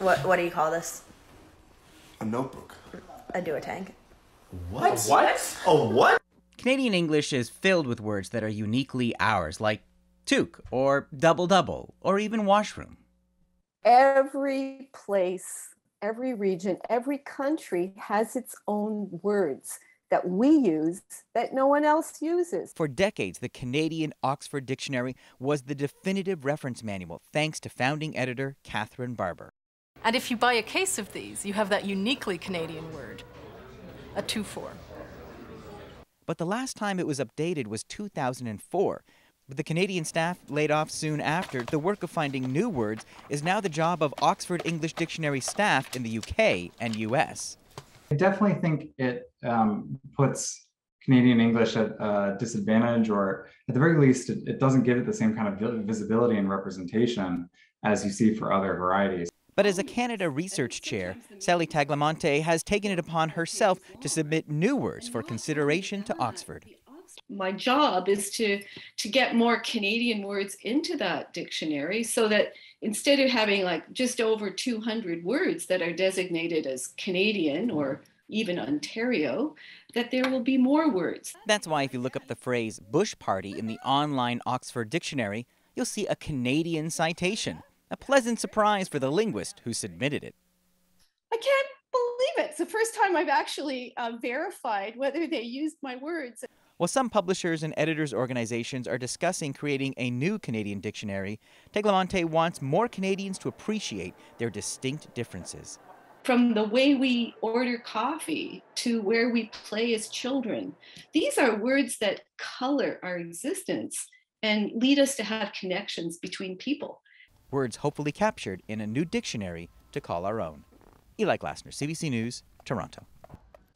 What What do you call this? A notebook. A duotang. What? What? A what? Canadian English is filled with words that are uniquely ours, like toque or double double or even washroom. Every place, every region, every country has its own words that we use that no one else uses. For decades, the Canadian Oxford Dictionary was the definitive reference manual, thanks to founding editor Catherine Barber. And if you buy a case of these, you have that uniquely Canadian word, a two four. But the last time it was updated was 2004. With the Canadian staff laid off soon after, the work of finding new words is now the job of Oxford English Dictionary staff in the UK and US. I definitely think it um, puts Canadian English at a disadvantage, or at the very least, it, it doesn't give it the same kind of visibility and representation as you see for other varieties. But as a Canada Research Chair, Sali Tagliamonte has taken it upon herself to submit new words for consideration to Oxford. My job is to, to get more Canadian words into that dictionary so that instead of having like just over 200 words that are designated as Canadian or even Ontario, that there will be more words. That's why if you look up the phrase bush party in the online Oxford Dictionary, you'll see a Canadian citation. A pleasant surprise for the linguist who submitted it. I can't believe it. It's the first time I've actually uh, verified whether they used my words. While some publishers and editors organizations are discussing creating a new Canadian dictionary, Tagliamonte wants more Canadians to appreciate their distinct differences. From the way we order coffee to where we play as children, these are words that color our existence and lead us to have connections between people words hopefully captured in a new dictionary to call our own. Eli Glasner, CBC News, Toronto.